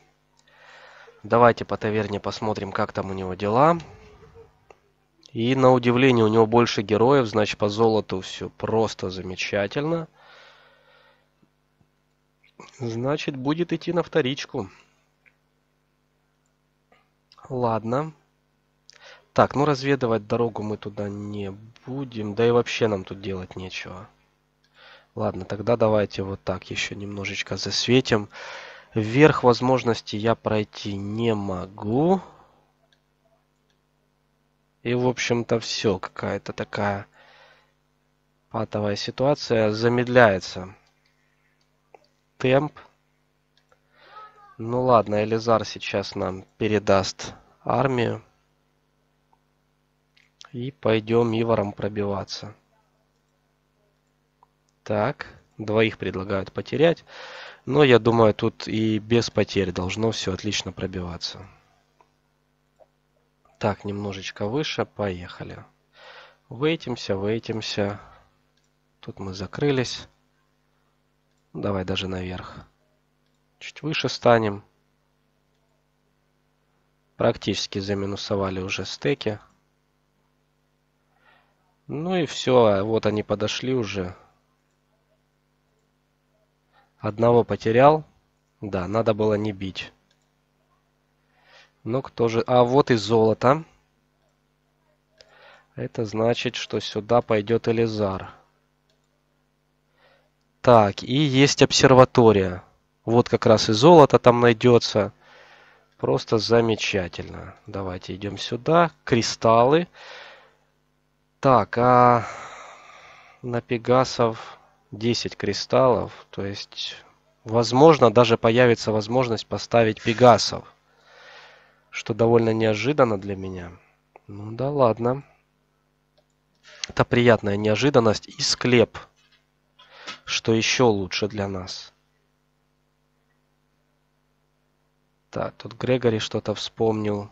Давайте по таверне посмотрим, как там у него дела. И на удивление у него больше героев, значит по золоту все просто замечательно. Значит будет идти на вторичку. Ладно. Так, ну разведывать дорогу мы туда не будем. Да и вообще нам тут делать нечего. Ладно, тогда давайте вот так еще немножечко засветим. Вверх возможности я пройти не могу. И, в общем-то, все. Какая-то такая патовая ситуация. Замедляется темп. Ну ладно, Элизар сейчас нам передаст армию. И пойдем Иваром пробиваться. Так, двоих предлагают потерять. Но я думаю, тут и без потерь должно все отлично пробиваться. Так, немножечко выше. Поехали. Вейтимся, вейтимся. Тут мы закрылись. Давай даже наверх. Чуть выше станем. Практически заминусовали уже стеки. Ну и все. Вот они подошли уже. Одного потерял. Да, надо было не бить. Ну кто же... А вот и золото. Это значит, что сюда пойдет Элизар. Так, и есть обсерватория. Вот как раз и золото там найдется. Просто замечательно. Давайте идем сюда. Кристаллы. Так, а на Пегасов 10 кристаллов. То есть, возможно, даже появится возможность поставить Пегасов что довольно неожиданно для меня. Ну да ладно. Это приятная неожиданность и склеп, что еще лучше для нас. Так, тут Грегори что-то вспомнил.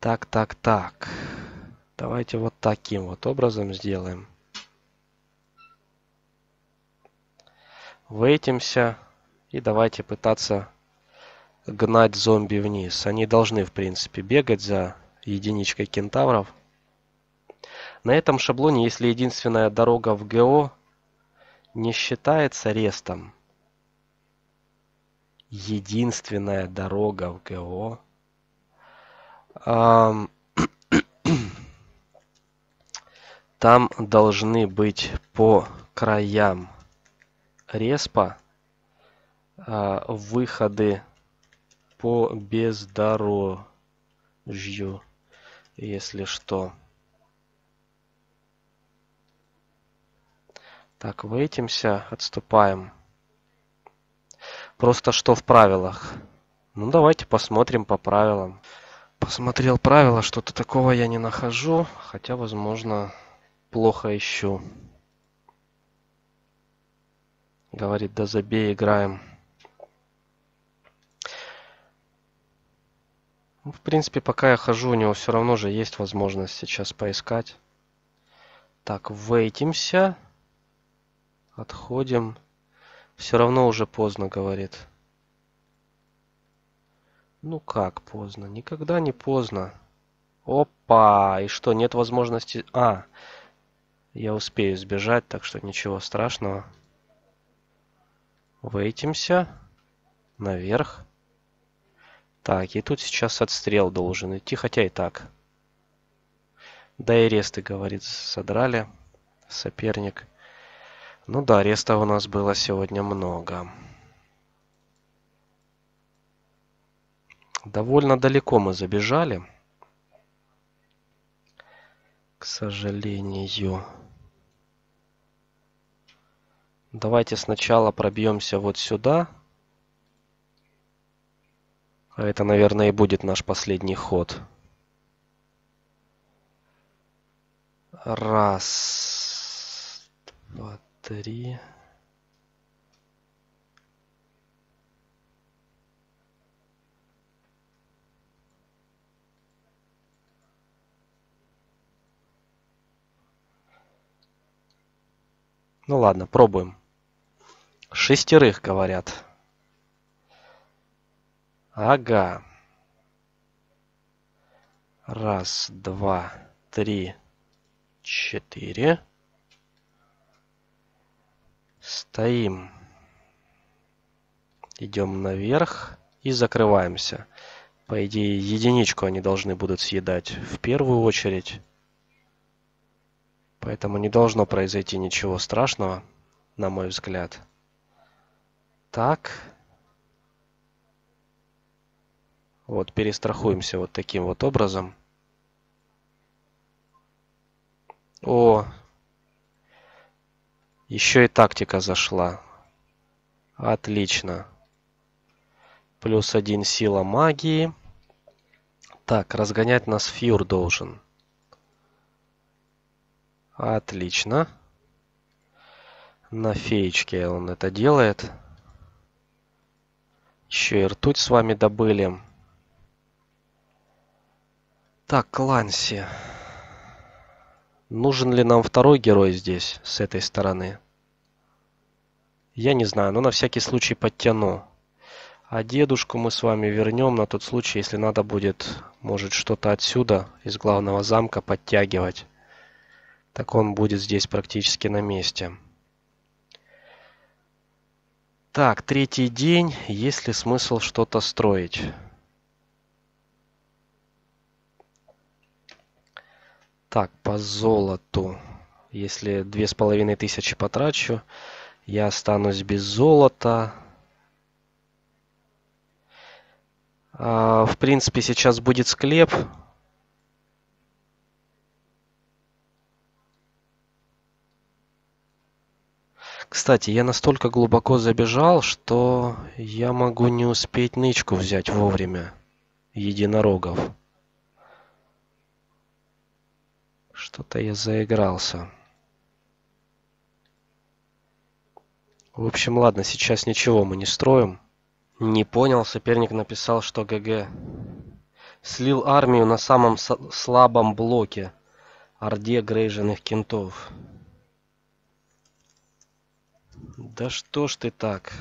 Так, так, так. Давайте вот таким вот образом сделаем. Вейтимся и давайте пытаться гнать зомби вниз. Они должны, в принципе, бегать за единичкой кентавров. На этом шаблоне, если единственная дорога в ГО не считается рестом, единственная дорога в ГО, там должны быть по краям респа а, выходы по бездорожью, если что. Так, вейтимся, отступаем. Просто что в правилах? Ну, давайте посмотрим по правилам. Посмотрел правила, что-то такого я не нахожу, хотя, возможно, плохо ищу. Говорит, да забей, играем. Ну, в принципе, пока я хожу, у него все равно же есть возможность сейчас поискать. Так, вейтимся. Отходим. Все равно уже поздно, говорит. Ну как поздно? Никогда не поздно. Опа! И что, нет возможности... А, я успею сбежать, так что ничего страшного. Вейтимся. Наверх. Так, и тут сейчас отстрел должен идти, хотя и так. Да и аресты, говорит, содрали. Соперник. Ну да, арестов у нас было сегодня много. Довольно далеко мы забежали. К сожалению. Давайте сначала пробьемся вот сюда. А это, наверное, и будет наш последний ход. Раз, два, три. Ну ладно, пробуем. Шестерых, говорят. Ага. Раз, два, три, четыре. Стоим. Идем наверх и закрываемся. По идее, единичку они должны будут съедать в первую очередь. Поэтому не должно произойти ничего страшного, на мой взгляд. Так. Вот, перестрахуемся вот таким вот образом. О, еще и тактика зашла. Отлично. Плюс один сила магии. Так, разгонять нас Фьюр должен. Отлично. На феечке он это делает. Еще и ртуть с вами добыли. Так, Кланси. Нужен ли нам второй герой здесь, с этой стороны? Я не знаю, но на всякий случай подтяну. А дедушку мы с вами вернем на тот случай, если надо будет, может, что-то отсюда, из главного замка, подтягивать так он будет здесь практически на месте. Так, третий день. Есть ли смысл что-то строить? Так, по золоту. Если две с половиной тысячи потрачу, я останусь без золота. А, в принципе, сейчас будет склеп. Кстати, я настолько глубоко забежал, что я могу не успеть нычку взять вовремя единорогов. Что-то я заигрался. В общем, ладно, сейчас ничего мы не строим. Не понял, соперник написал, что ГГ. Слил армию на самом слабом блоке. Орде грейженных кентов. Да что ж ты так?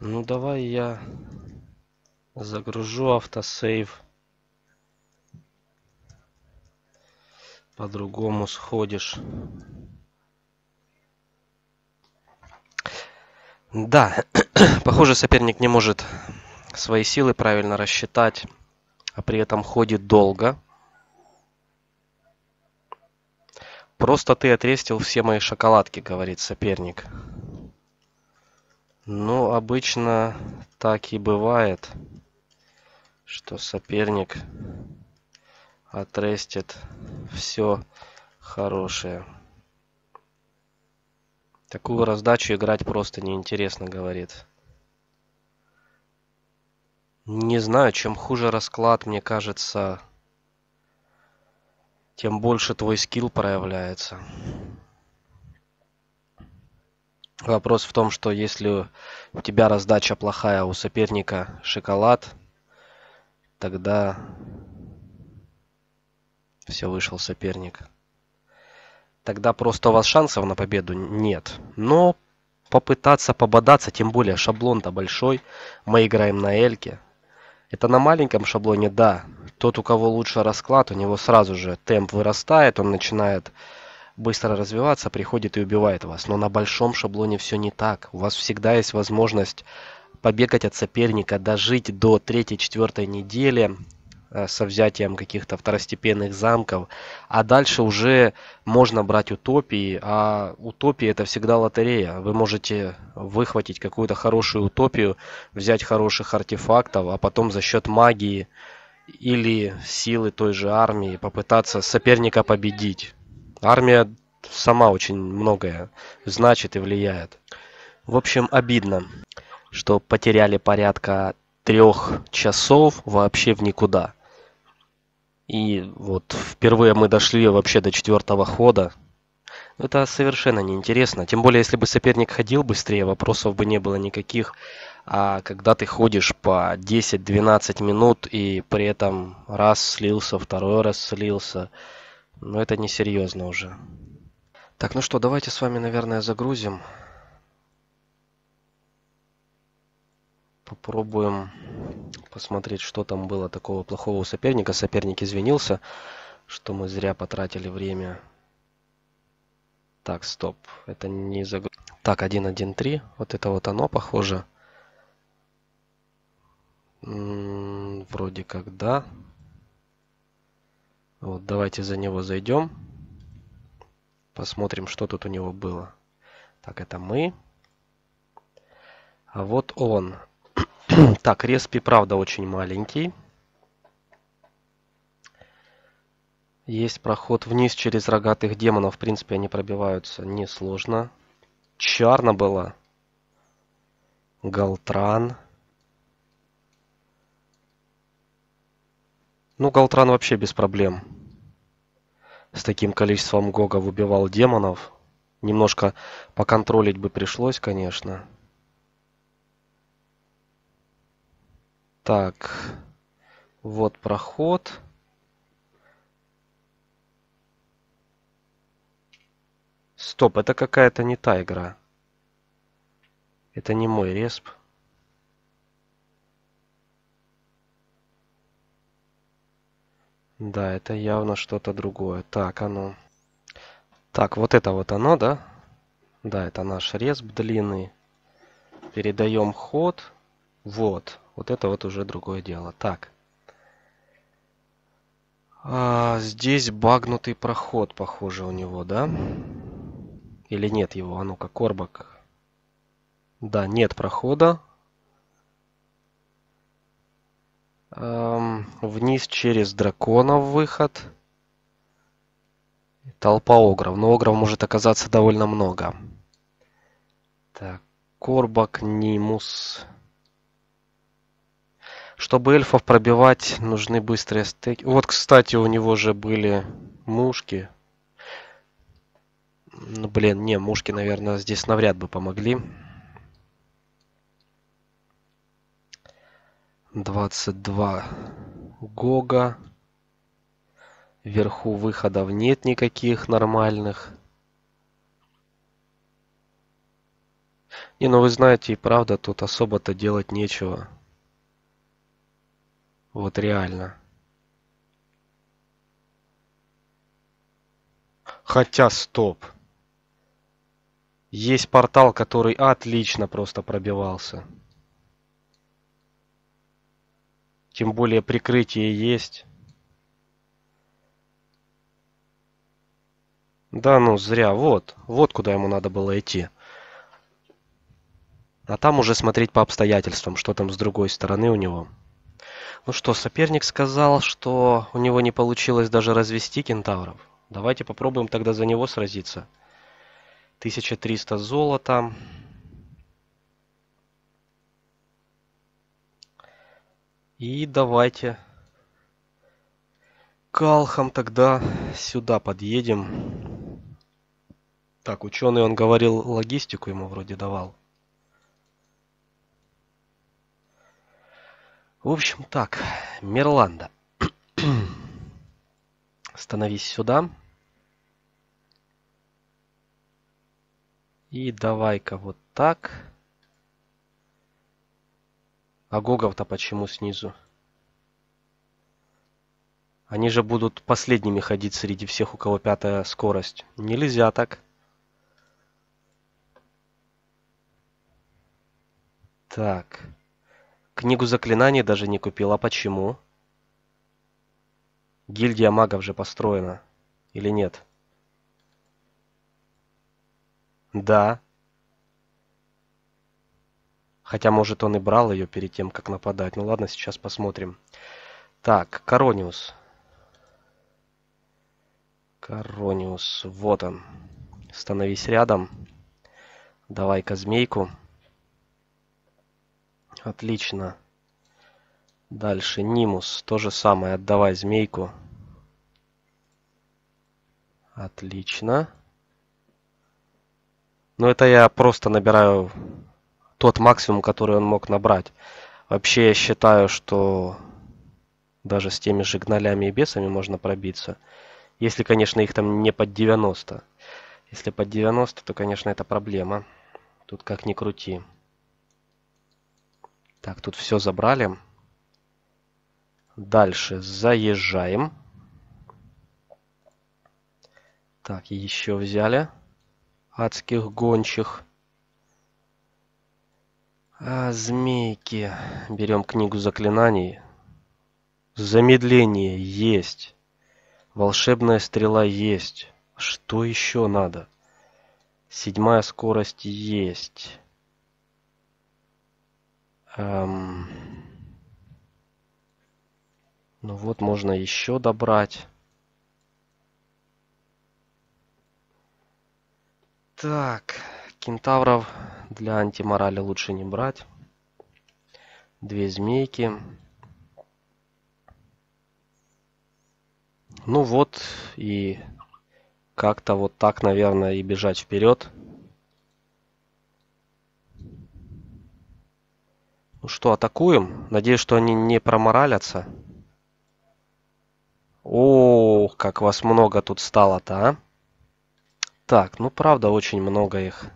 Ну давай я загружу автосейв. По-другому сходишь. Да, похоже, соперник не может свои силы правильно рассчитать, а при этом ходит долго. Просто ты отрестил все мои шоколадки, говорит соперник. Ну, обычно так и бывает, что соперник отрестит все хорошее. Такую раздачу играть просто неинтересно, говорит. Не знаю, чем хуже расклад, мне кажется, тем больше твой скилл проявляется. Вопрос в том, что если у тебя раздача плохая, а у соперника шоколад, тогда все вышел соперник. Тогда просто у вас шансов на победу нет. Но попытаться пободаться, тем более шаблон-то большой. Мы играем на эльке. Это на маленьком шаблоне, да. Тот, у кого лучше расклад, у него сразу же темп вырастает, он начинает быстро развиваться, приходит и убивает вас. Но на большом шаблоне все не так. У вас всегда есть возможность побегать от соперника, дожить до третьей-четвертой недели со взятием каких-то второстепенных замков. А дальше уже можно брать утопии, а утопии это всегда лотерея. Вы можете выхватить какую-то хорошую утопию, взять хороших артефактов, а потом за счет магии или силы той же армии попытаться соперника победить. Армия сама очень многое значит и влияет. В общем, обидно, что потеряли порядка трех часов вообще в никуда. И вот впервые мы дошли вообще до четвертого хода. Это совершенно неинтересно. Тем более, если бы соперник ходил быстрее, вопросов бы не было никаких. А когда ты ходишь по 10-12 минут и при этом раз слился, второй раз слился, но это несерьезно уже. Так, ну что, давайте с вами, наверное, загрузим. Попробуем посмотреть, что там было такого плохого у соперника. Соперник извинился, что мы зря потратили время. Так, стоп. Это не загруз... Так, 1.1.3. Вот это вот оно, похоже. М -м, вроде как да. Вот, давайте за него зайдем. Посмотрим, что тут у него было. Так, это мы. А вот он. так, респи, правда, очень маленький. Есть проход вниз через рогатых демонов. В принципе, они пробиваются несложно. Чарна была. Галтран. Ну, Галтран вообще без проблем. С таким количеством Гога выбивал демонов. Немножко поконтролить бы пришлось, конечно. Так. Вот проход. Стоп, это какая-то не та игра. Это не мой респ. Да, это явно что-то другое. Так, оно. Так, вот это вот оно, да? Да, это наш респ длинный. Передаем ход. Вот. Вот это вот уже другое дело. Так. А, здесь багнутый проход, похоже, у него, да? Или нет его? А ну-ка, Корбак. Да, нет прохода. Эм, вниз через драконов выход. Толпа огров. Но огров может оказаться довольно много. Так, Корбак, Нимус. Чтобы эльфов пробивать, нужны быстрые стеки. Вот, кстати, у него же были мушки. Ну, блин, не, мушки, наверное, здесь навряд бы помогли. 22 Гога. Вверху выходов нет никаких нормальных. Не, ну вы знаете, и правда, тут особо-то делать нечего. Вот реально. Хотя, стоп. Есть портал, который отлично просто пробивался. Тем более прикрытие есть. Да ну, зря. Вот. Вот куда ему надо было идти. А там уже смотреть по обстоятельствам, что там с другой стороны у него. Ну что, соперник сказал, что у него не получилось даже развести кентавров. Давайте попробуем тогда за него сразиться. 1300 золота. И давайте Калхам тогда сюда подъедем. Так, ученый, он говорил, логистику ему вроде давал. В общем, так, Мирланда. Становись сюда. И давай-ка вот так. А Гогов-то почему снизу? Они же будут последними ходить среди всех, у кого пятая скорость. Нельзя так. Так. Книгу заклинаний даже не купил. А почему? Гильдия магов же построена. Или нет? Да. Хотя, может, он и брал ее перед тем, как нападать. Ну ладно, сейчас посмотрим. Так, Корониус. Корониус, вот он. Становись рядом. Давай-ка змейку. Отлично. Дальше Нимус. То же самое. Отдавай змейку. Отлично. Но это я просто набираю тот максимум, который он мог набрать. Вообще я считаю, что даже с теми же гнолями и бесами можно пробиться. Если, конечно, их там не под 90. Если под 90, то, конечно, это проблема. Тут как ни крути. Так, тут все забрали. Дальше заезжаем. Так, еще взяли адских гончих. А, змейки. Берем книгу заклинаний. Замедление есть. Волшебная стрела есть. Что еще надо? Седьмая скорость есть. Эм... Ну вот, можно еще добрать. Так, кентавров для антиморали лучше не брать. Две змейки. Ну вот, и как-то вот так, наверное, и бежать вперед. Ну что, атакуем? Надеюсь, что они не проморалятся. О, как вас много тут стало-то, а? Так, ну правда, очень много их.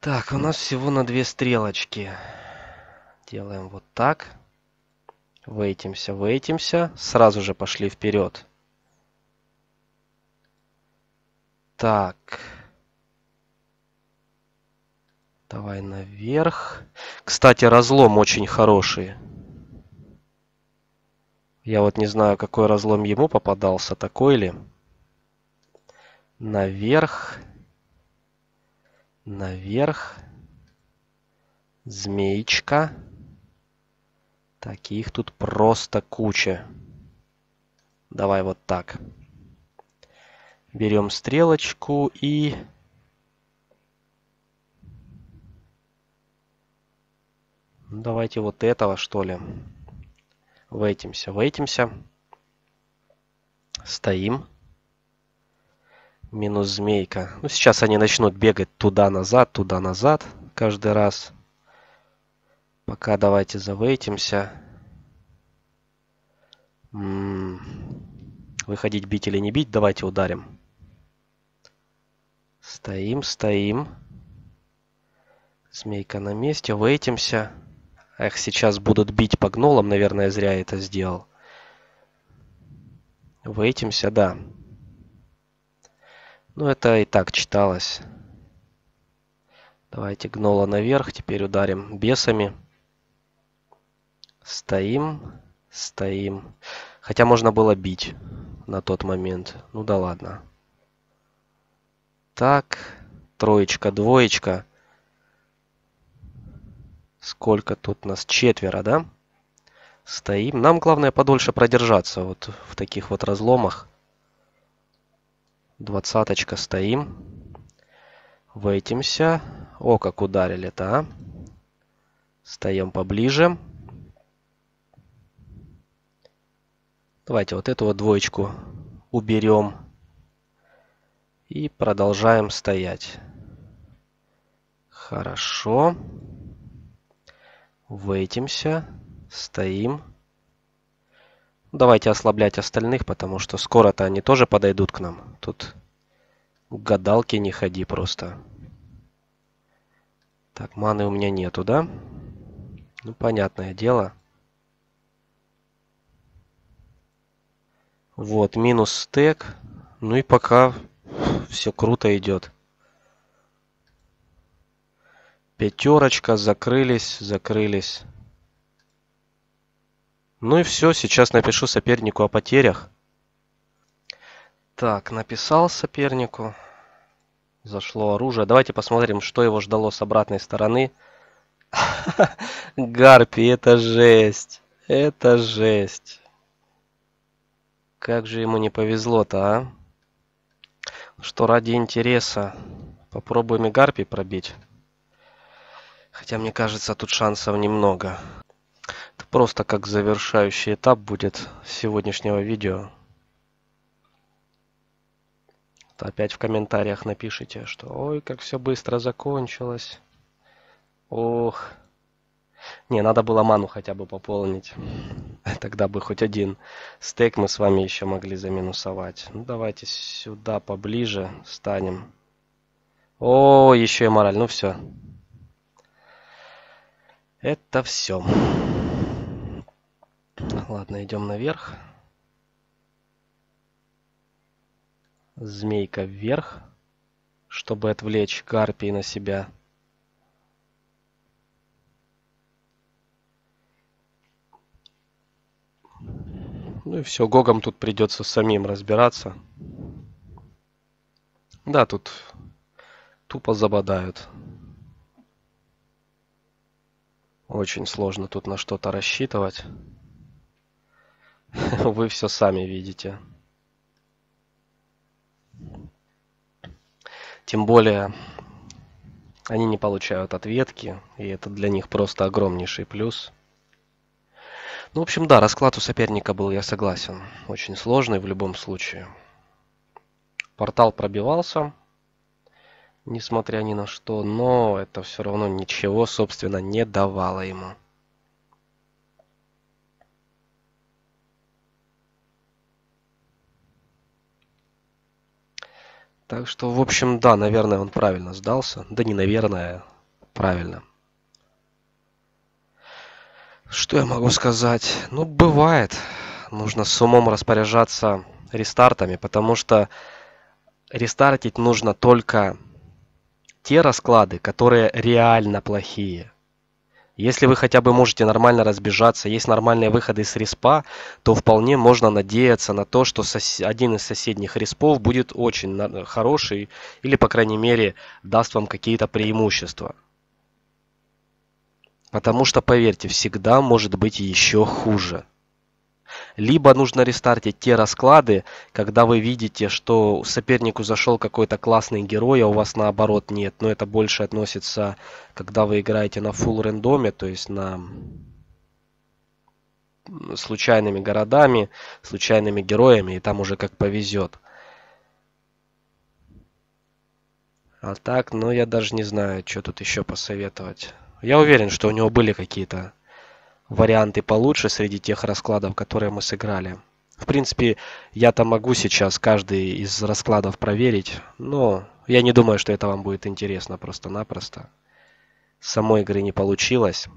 Так, у нас всего на две стрелочки. Делаем вот так. Вейтимся, вейтимся. Сразу же пошли вперед. Так. Давай наверх. Кстати, разлом очень хороший. Я вот не знаю, какой разлом ему попадался, такой ли. Наверх. Наверх. Змеечка. Таких тут просто куча. Давай вот так. Берем стрелочку и Давайте вот этого, что ли. Вейтимся, вейтимся. Стоим. Минус змейка. Ну, сейчас они начнут бегать туда-назад, туда-назад каждый раз. Пока давайте завейтимся. М -м выходить бить или не бить, давайте ударим. Стоим, стоим. Змейка на месте, вейтимся. Эх, сейчас будут бить по гнолам, наверное, зря это сделал. Вейтимся, да. Ну, это и так читалось. Давайте гнола наверх, теперь ударим бесами. Стоим, стоим. Хотя можно было бить на тот момент. Ну да ладно. Так, троечка, двоечка. Сколько тут нас? Четверо, да? Стоим. Нам главное подольше продержаться вот в таких вот разломах. Двадцаточка стоим. Вейтимся. О, как ударили-то, а. Стоим поближе. Давайте вот эту вот двоечку уберем. И продолжаем стоять. Хорошо. Вейтимся. Стоим. Давайте ослаблять остальных, потому что скоро-то они тоже подойдут к нам. Тут гадалки не ходи просто. Так, маны у меня нету, да? Ну, понятное дело. Вот, минус стек. Ну и пока все круто идет. Пятерочка, закрылись, закрылись. Ну и все, сейчас напишу сопернику о потерях. Так, написал сопернику. Зашло оружие. Давайте посмотрим, что его ждало с обратной стороны. Гарпи, это жесть. Это жесть. Как же ему не повезло-то, а? Что ради интереса. Попробуем и Гарпи пробить. Хотя, мне кажется, тут шансов немного. Это просто как завершающий этап будет сегодняшнего видео. Опять в комментариях напишите, что ой, как все быстро закончилось. Ох. Не, надо было ману хотя бы пополнить. Тогда бы хоть один стейк мы с вами еще могли заминусовать. Ну, давайте сюда поближе станем. О, еще и мораль. Ну, все. Это все. Ладно, идем наверх. Змейка вверх, чтобы отвлечь гарпий на себя. Ну и все, Гогом тут придется самим разбираться. Да, тут тупо забодают. Очень сложно тут на что-то рассчитывать. Вы все сами видите. Тем более, они не получают ответки, и это для них просто огромнейший плюс. Ну, в общем, да, расклад у соперника был, я согласен, очень сложный в любом случае. Портал пробивался, несмотря ни на что, но это все равно ничего, собственно, не давало ему. Так что, в общем, да, наверное, он правильно сдался. Да не наверное, правильно. Что я могу сказать? Ну, бывает. Нужно с умом распоряжаться рестартами, потому что рестартить нужно только те расклады, которые реально плохие. Если вы хотя бы можете нормально разбежаться, есть нормальные выходы с респа, то вполне можно надеяться на то, что один из соседних респов будет очень хороший или, по крайней мере, даст вам какие-то преимущества. Потому что, поверьте, всегда может быть еще хуже. Либо нужно рестартить те расклады, когда вы видите, что сопернику зашел какой-то классный герой, а у вас наоборот нет. Но это больше относится, когда вы играете на full рандоме, то есть на случайными городами, случайными героями, и там уже как повезет. А так, ну я даже не знаю, что тут еще посоветовать. Я уверен, что у него были какие-то варианты получше среди тех раскладов, которые мы сыграли. В принципе, я-то могу сейчас каждый из раскладов проверить, но я не думаю, что это вам будет интересно просто-напросто. Самой игры не получилось.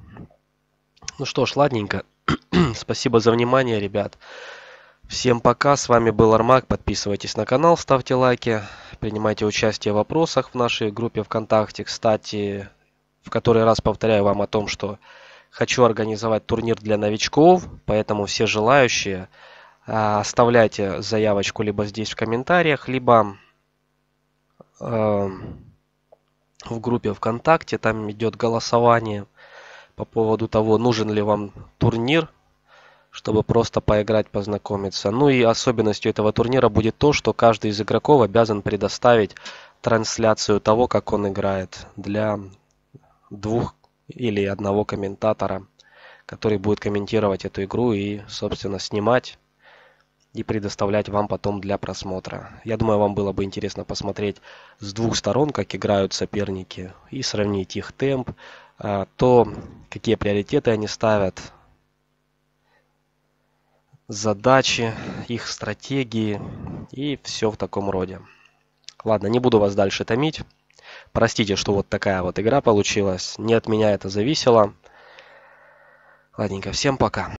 Ну что ж, ладненько. Спасибо за внимание, ребят. Всем пока, с вами был Армак. Подписывайтесь на канал, ставьте лайки, принимайте участие в вопросах в нашей группе ВКонтакте. Кстати, в который раз повторяю вам о том, что хочу организовать турнир для новичков, поэтому все желающие а, оставляйте заявочку либо здесь в комментариях, либо э, в группе ВКонтакте, там идет голосование по поводу того, нужен ли вам турнир, чтобы просто поиграть, познакомиться. Ну и особенностью этого турнира будет то, что каждый из игроков обязан предоставить трансляцию того, как он играет для двух или одного комментатора, который будет комментировать эту игру и, собственно, снимать и предоставлять вам потом для просмотра. Я думаю, вам было бы интересно посмотреть с двух сторон, как играют соперники, и сравнить их темп, а, то, какие приоритеты они ставят, задачи, их стратегии и все в таком роде. Ладно, не буду вас дальше томить. Простите, что вот такая вот игра получилась. Не от меня это зависело. Ладненько, всем пока.